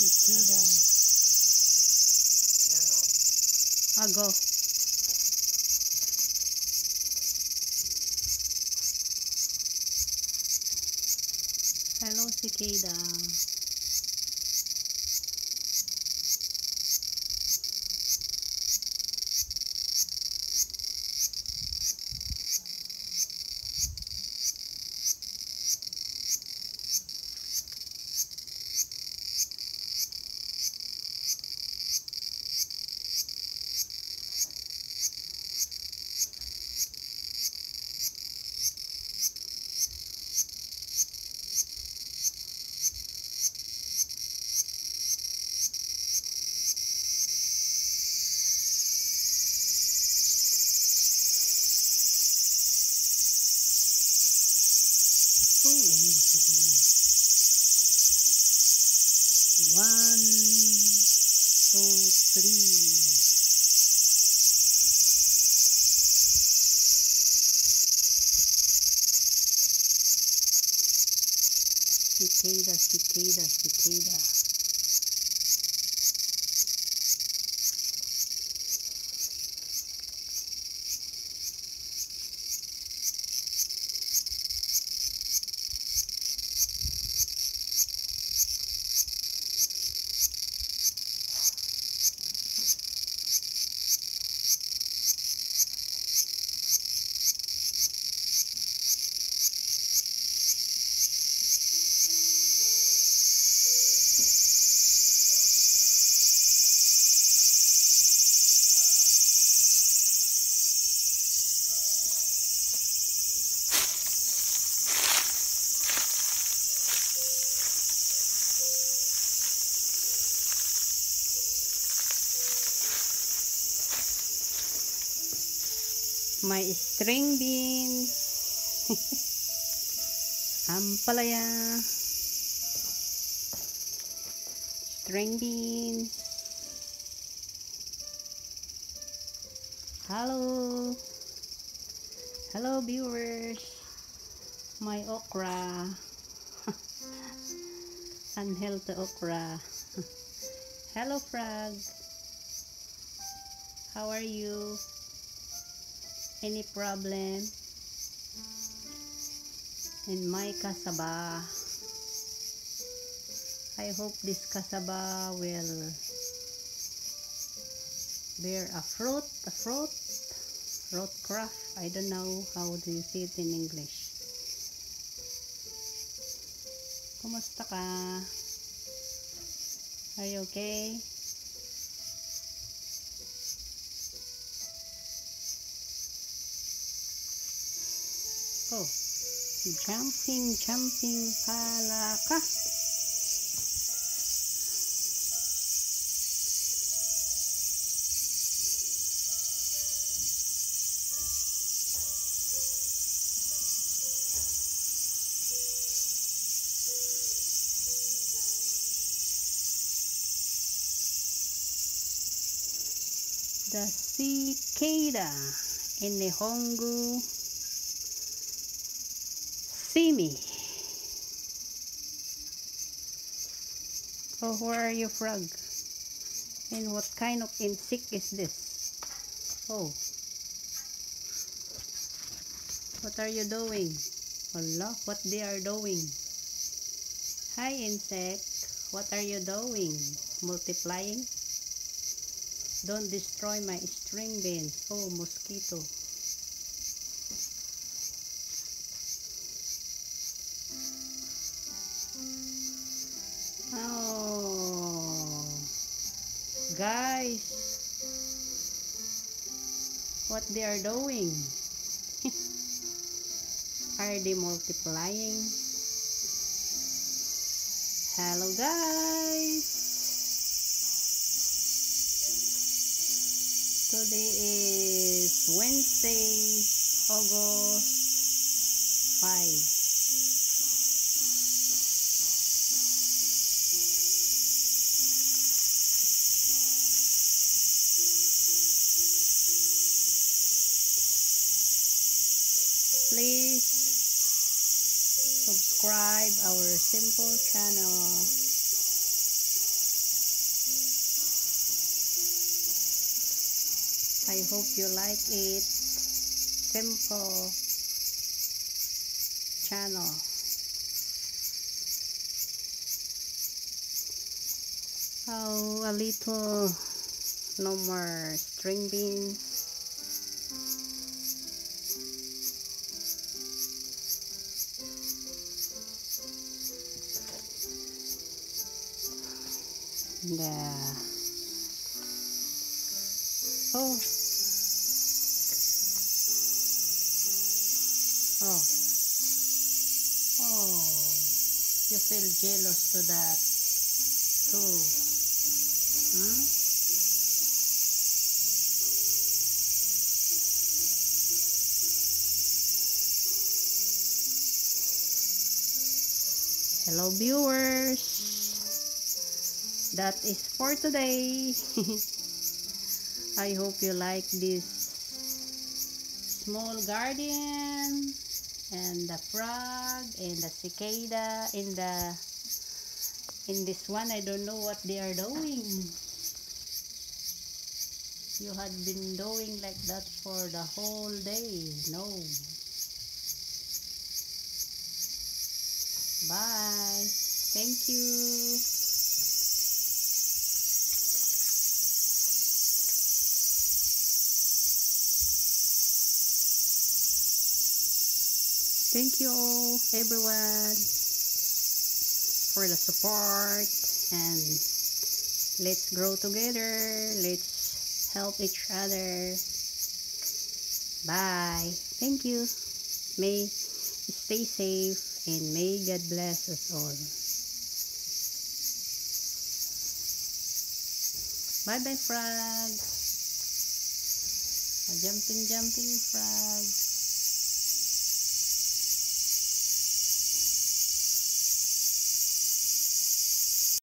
Cicada. Ah, go. Hello, cicada. Two. One, two, three. Cicada, cicada, cicada. My string beans. Ampalaya. String beans. Hello. Hello viewers. My okra. Unhealthy okra. Hello frog. How are you? Any problem? In my kasaba. I hope this kasaba will bear a fruit, a fruit, fruit crop. I don't know how do you say it in English. Kumusta ka? Are you okay? Oh, jumping, jumping pala ka. The cicada in the Hongu Simi. Oh, where are you, frog? And what kind of insect is this? Oh. What are you doing? Allah, what they are doing? Hi, insect. What are you doing? Multiplying? Don't destroy my string beans. Oh, mosquito. Guys. What they are doing? are they multiplying? Hello guys. Today is Wednesday, August 5. Please subscribe our simple channel. I hope you like it. Simple channel. Oh, a little no more string beans. Yeah. Oh. Oh. Oh. You feel jealous to that too. Hmm? Hello viewers. That is for today. I hope you like this small garden and the frog and the cicada in the in this one I don't know what they are doing. You had been doing like that for the whole day. No. Bye. Thank you. Thank you all, everyone, for the support and let's grow together. Let's help each other. Bye. Thank you. May stay safe and may God bless us all. Bye bye, frog. A jumping, jumping frog.